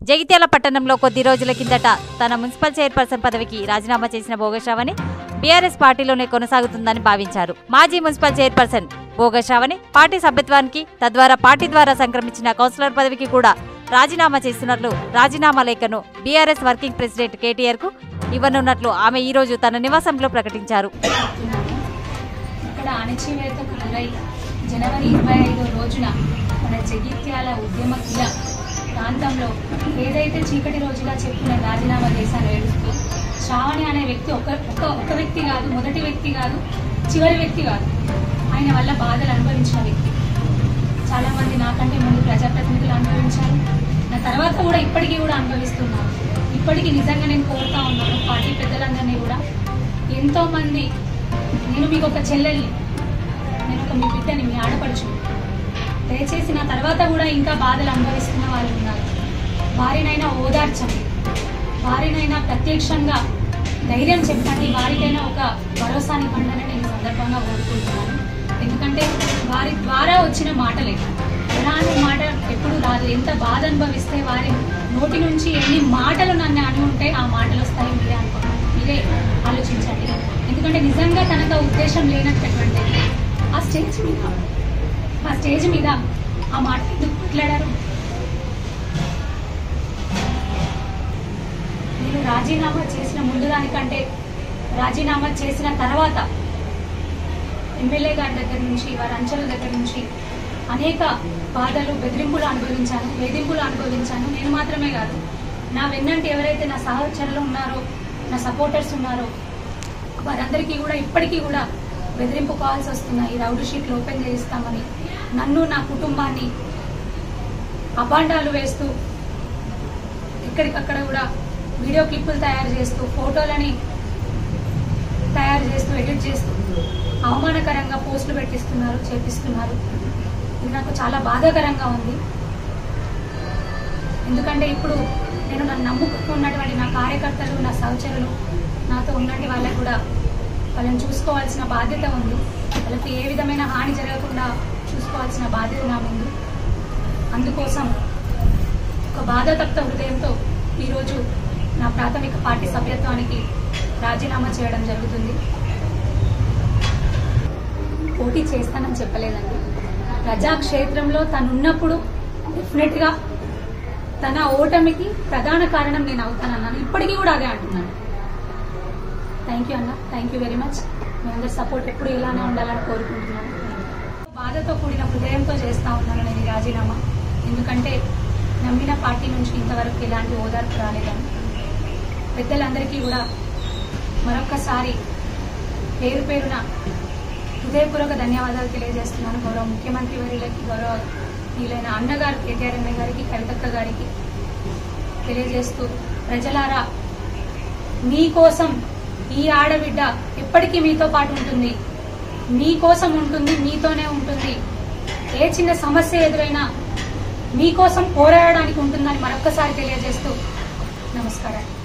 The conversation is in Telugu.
జగిత్యాల పట్టణంలో కొద్ది రోజుల కిందట తన మున్సిపల్ చైర్పర్సన్ పదవికి రాజీనామా చేసిన భోగశ్రావణి బీఆర్ఎస్ పార్టీలోనే కొనసాగుతుందని భావించారు. మాజీ మున్సిపల్ చైర్పర్సన్ భోగశ్రావణి పార్టీ సభ్యత్వానికి తద్వారా పార్టీ ద్వారా సంక్రమించిన కౌన్సిలర్ పదవికి కూడా రాజీనామా చేస్తున్నట్లు రాజీనామా లేఖను బీఆర్ఎస్ వర్కింగ్ ప్రెసిడెంట్ కేటీఆర్కు ఇవ్వనున్నట్లు ఆమె ఈ రోజు తన నివాసంలో ప్రకటించారు. జనవరి ఇరవై ఐదో రోజున మన జగిత్యాల ఉద్యమ క్రియ ప్రాంతంలో ఏదైతే చీకటి రోజుగా చెప్పిన రాజీనామా చేశాను ఏడుస్తూ శ్రావణి అనే వ్యక్తి ఒక ఒక ఒక వ్యక్తి కాదు మొదటి వ్యక్తి కాదు చివరి వ్యక్తి కాదు. ఆయన వల్ల బాధలు అనుభవించిన వ్యక్తి. చాలామంది నాకంటే ముందు ప్రజాప్రతినిధులు అనుభవించారు. నా తర్వాత కూడా ఇప్పటికీ కూడా అనుభవిస్తున్నారు ఇప్పటికీ నిజంగా నేను కోరుతా ఉన్నాను పార్టీ పెద్దలందరినీ కూడా. ఎంతోమంది నేను మీకు ఒక చెల్లెల్ని నేను ఒక మీ బిడ్డని మీ ఆడపడుచు దయచేసి నా తర్వాత కూడా ఇంకా బాధలు అనుభవిస్తున్న వాళ్ళు ఉన్నారు. వారినైనా ఓదార్చండి. వారినైనా ప్రత్యక్షంగా ధైర్యం చెప్పండి. వారికైనా ఒక భరోసానివ్వండి అని నేను సందర్భంగా కోరుకుంటున్నాను. ఎందుకంటే వారి ద్వారా వచ్చిన మాటలే. ఎలాంటి మాట ఎప్పుడు రాదు. ఎంత బాధ అనుభవిస్తే వారి నోటి నుంచి ఎన్ని మాటలు నన్ను అని ఉంటే ఆ మాటలు వస్తాయి మీరే అనుకుంటున్నాను మీరే ఆలోచించండి. ఎందుకంటే నిజంగా తనకు ఉద్దేశం లేనటువంటి ఆ స్టేజ్ మీద ఆ స్టేజ్ మీద ఆ మాట ఎందుకు మాట్లాడారు నేను రాజీనామా చేసిన ముందు దానికంటే రాజీనామా చేసిన తర్వాత ఎమ్మెల్యే గారి దగ్గర నుంచి వారి అంచెల దగ్గర నుంచి అనేక బాధలు బెదిరింపులు అనుభవించాను వేధింపులు అనుభవించాను. నేను మాత్రమే కాదు నా వెన్నంటి ఎవరైతే నా సహచరులు ఉన్నారో నా సపోర్టర్స్ ఉన్నారో వారందరికీ కూడా ఇప్పటికీ కూడా బెదిరింపు కాల్స్ వస్తున్నాయి రౌడ్ షీట్లు ఓపెన్ చేయిస్తామని నన్ను నా కుటుంబాన్ని అబాండాలు వేస్తూ ఎక్కడికక్కడ కూడా వీడియో క్లిప్పులు తయారు చేస్తూ ఫోటోలని తయారు చేస్తూ ఎడిట్ చేస్తూ అవమానకరంగా పోస్టులు పెట్టిస్తున్నారు చేపిస్తున్నారు. ఇది నాకు చాలా బాధాకరంగా ఉంది. ఎందుకంటే ఇప్పుడు నేను నన్ను నమ్ముకున్నటువంటి నా కార్యకర్తలు నా సహచరులు నాతో ఉన్నటి వాళ్ళకు కూడా వాళ్ళని చూసుకోవాల్సిన బాధ్యత ఉంది. వాళ్ళకి ఏ విధమైన హాని జరగకుండా చూసుకోవాల్సిన బాధ్యత నా ముందు. అందుకోసం ఒక బాధాతప్త హృదయంతో ఈరోజు నా ప్రాథమిక పార్టీ సభ్యత్వానికి రాజీనామా చేయడం జరుగుతుంది. పోటీ చేస్తానని చెప్పలేదండి. ప్రజాక్షేత్రంలో తను ఉన్నప్పుడు డెఫినెట్గా తన ఓటమికి ప్రధాన కారణం నేను అవుతానన్నాను. ఇప్పటికీ కూడా అదే అంటున్నాను. థ్యాంక్ యూ అన్న. థ్యాంక్ యూ వెరీ మచ్ మీ అందరి సపోర్ట్ ఎప్పుడు ఇలానే ఉండాలని కోరుకుంటున్నాను. బాధతో కూడిన హృదయంతో చేస్తా ఉన్నాను నేను రాజీనామా. ఎందుకంటే నమ్మిన పార్టీ నుంచి ఇంతవరకు ఎలాంటి ఓదార్పు రాలేదని. పెద్దలందరికీ కూడా మరొక్కసారి పేరు పేరున హృదయపూర్వక ధన్యవాదాలు తెలియజేస్తున్నాను. గౌరవ ముఖ్యమంత్రి వారికి గౌరవ వీలైన అన్నగారు కేటీఆర్ అన్న గారికి కవితక్క గారికి తెలియజేస్తూ ప్రజలారా మీకోసం ఈ ఆడబిడ్డ ఎప్పటికీ మీతో పాటు ఉంటుంది. మీకోసం ఉంటుంది మీతోనే ఉంటుంది. ఏ చిన్న సమస్య ఎదురైనా మీకోసం పోరాడడానికి ఉంటుందని మరొక్కసారి తెలియజేస్తూ నమస్కారం